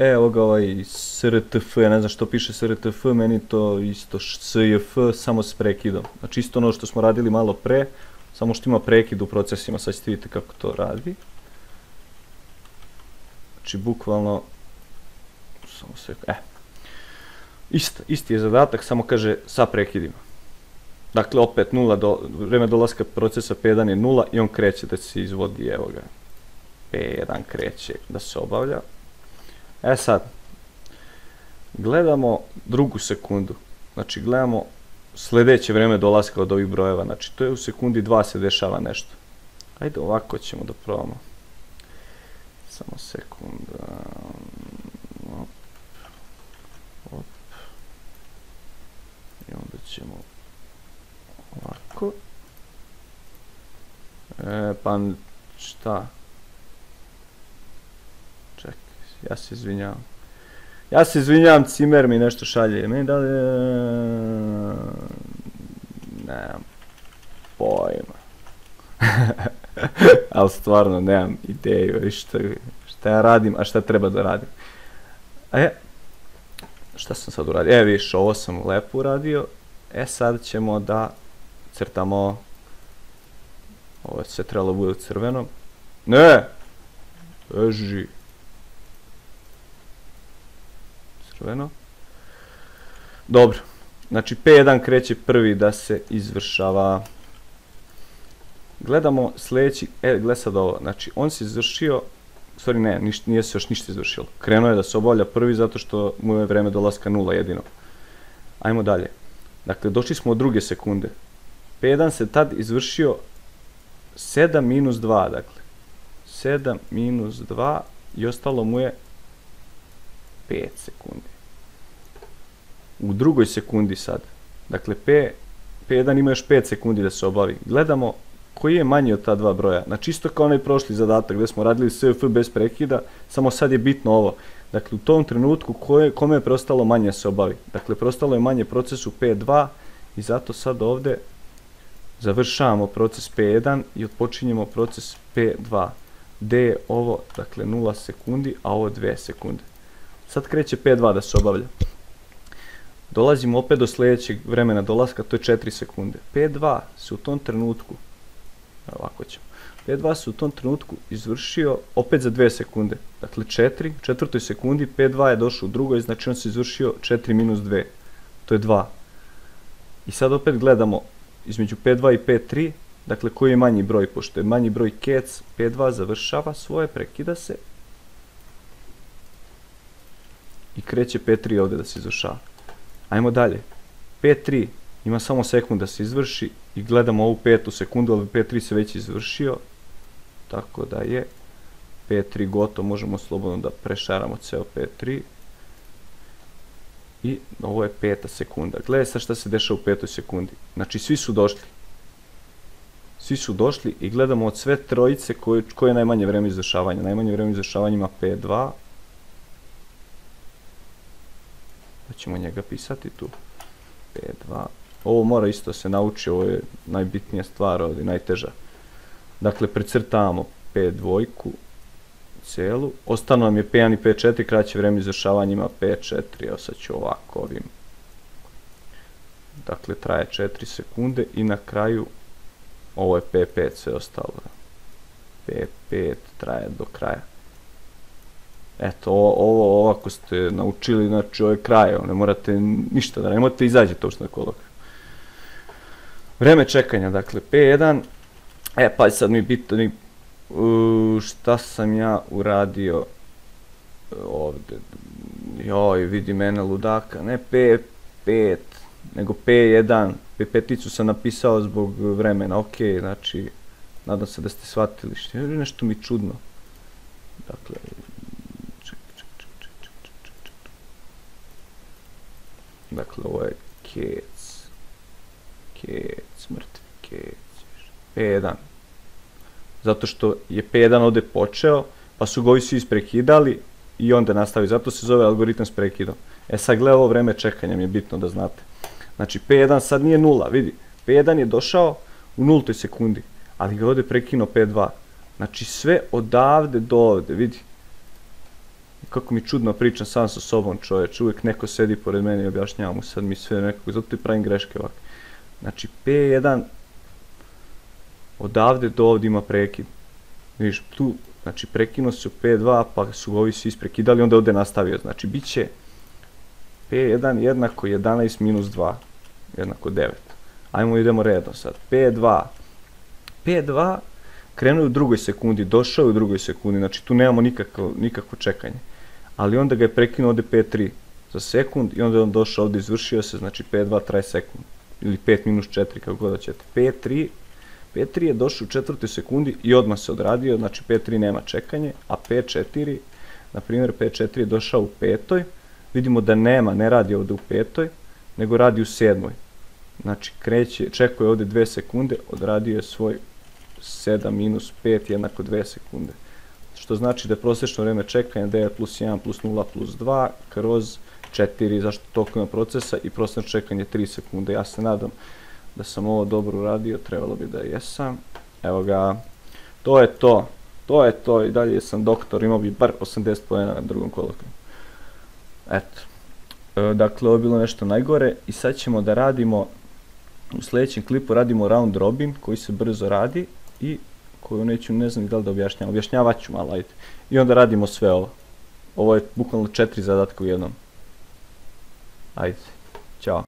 evo ga ovaj SRTF, ja ne znam što piše SRTF, meni to isto SJF, samo s prekidom. Znači isto ono što smo radili malo pre, samo što ima prekid u procesima, sad ćete vidjeti kako to radi. Znači bukvalno, samo se, e, isti, isti je zadatak, samo kaže sa prekidima. Dakle, opet nula, do, vreme dolaska procesa P1 je nula i on kreće da se izvodi, evo ga. P1 kreće da se obavlja. E sad, gledamo drugu sekundu. Znači, gledamo sledeće vreme dolaska od ovih brojeva. Znači, to je u sekundi 2 se dešava nešto. Ajde, ovako ćemo da probamo. Samo sekunda. Op. Op. I onda ćemo ovako. E, pa šta? Ja se izvinjavam. Ja se izvinjavam, Cimer mi nešto šalje. Meni da li... Nemam pojma. Ali stvarno nemam ideju šta, šta ja radim, a šta treba da radim. Je, šta sam sad uradio? E, viš, ovo sam lepo uradio. E, sad ćemo da crtamo ovo se trebalo bude crveno ne beži crveno dobro znači P1 kreće prvi da se izvršava gledamo sljedeći e gled sad ovo znači on se izvršio stvari ne, niš, nije se još ništa izvršilo. Krenuo je da se obavlja prvi zato što mu je vreme dolaska nula jedino. Ajmo dalje. Dakle, došli smo od druge sekunde. P1 se tad izvršio 7 minus 2, dakle. 7 minus 2 i ostalo mu je 5 sekundi. U drugoj sekundi sad. Dakle, P, P1 ima još 5 sekundi da se obavi. Gledamo koji je manji od ta dva broja. Znači isto kao onaj prošli zadatak gde smo radili SFF bez prekida, samo sad je bitno ovo. Dakle, u tom trenutku koje, kome je preostalo manje da se obavi. Dakle, preostalo je manje procesu P2 i zato sad ovde završavamo proces P1 i odpočinjemo proces P2. D je ovo, dakle 0 sekundi, a ovo 2 sekunde. Sad kreće P2 da se obavlja. Dolazimo opet do sljedećeg vremena dolaska, to je 4 sekunde. P2 se u tom trenutku, ovako ćemo, P2 se u tom trenutku izvršio opet za 2 sekunde. Dakle 4, u četvrtoj sekundi P2 je došao u drugoj, znači on se izvršio 4 minus 2. To je 2. I sad opet gledamo između P2 i P3, dakle koji je manji broj, pošto je manji broj kec, P2 završava svoje, prekida se i kreće P3 ovde da se izvršava. Ajmo dalje. P3 ima samo sekund da se izvrši i gledamo ovu petu sekundu, ali P3 se već izvršio, tako da je P3 gotovo, možemo slobodno da prešaramo ceo P3 i ovo je peta sekunda. Gledaj sad šta se dešava u petoj sekundi. Znači, svi su došli. Svi su došli i gledamo od sve trojice koje, koje je najmanje vreme izvršavanja. Najmanje vreme izvršavanja ima P2. Pa ćemo njega pisati tu. P2. Ovo mora isto se nauči, ovo je najbitnija stvar ovdje, najteža. Dakle, precrtavamo P2, celu. Ostano nam je P1 i P4, kraće vreme izvršavanja ima P4, evo sad ću ovako ovim. Dakle, traje 4 sekunde i na kraju ovo je P5 sve ostalo. P5 traje do kraja. Eto, ovo, ovako ste naučili, znači ovo je kraj, ne morate ništa da ne morate izađete uopšte na kolok. Vreme čekanja, dakle, P1, e pa sad mi bitno, Uh, šta sam ja uradio ovde? Joj, vidi mene ludaka. Ne P5, nego P1. P5-icu sam napisao zbog vremena. Ok, znači, nadam se da ste shvatili. Što je nešto mi čudno. Dakle, Dakle, ovo je kec. Kec, mrtvi kec. P1 zato što je P1 ovde počeo, pa su ga ovi svi isprekidali i onda nastavi. Zato se zove algoritam s prekidom. E sad gleda ovo vreme čekanja mi je bitno da znate. Znači P1 sad nije nula, vidi. P1 je došao u nultoj sekundi, ali ga ovde prekinuo P2. Znači sve odavde do ovde, vidi. Kako mi čudno pričam sam sa sobom čovječ, uvijek neko sedi pored mene i objašnjava mu sad mi sve nekako, zato ti pravim greške ovako. Znači P1 odavde do ovdje ima prekid. Vidiš, tu, znači prekinuo se u P2 pa su ovi svi isprekidali, onda ovdje nastavio. Znači bit će P1 jednako 11 minus 2, jednako 9. Ajmo idemo redom sad. P2. P2 krenuo u drugoj sekundi, došao je u drugoj sekundi, znači tu nemamo nikakvo, nikakvo čekanje. Ali onda ga je prekinuo ovdje P3 za sekund i onda je on došao ovdje, izvršio se, znači P2 traje sekund. Ili 5 minus 4, kako god ćete. P3, P3 je došao u četvrtoj sekundi i odmah se odradio, znači P3 nema čekanje, a P4, na primjer P4 je došao u petoj, vidimo da nema, ne radi ovdje u petoj, nego radi u sedmoj. Znači kreće, čekuje ovdje 2 sekunde, odradio je svoj 7 minus 5 jednako 2 sekunde. Što znači da je prosječno vrijeme čekanja 9 plus 1 plus 0 plus 2 kroz 4, zašto toliko procesa i prosječno čekanje 3 sekunde. Ja se nadam da sam ovo dobro uradio, trebalo bi da jesam. Evo ga, to je to, to je to i dalje sam doktor, imao bi bar 80 pojena na drugom kolokviju. Eto, e, dakle ovo je bilo nešto najgore i sad ćemo da radimo, u sljedećem klipu radimo round robin koji se brzo radi i koju neću, ne znam da li da objašnjavam, objašnjavat ću malo, ajde. I onda radimo sve ovo. Ovo je bukvalno četiri zadatka u jednom. Ajde, ćao.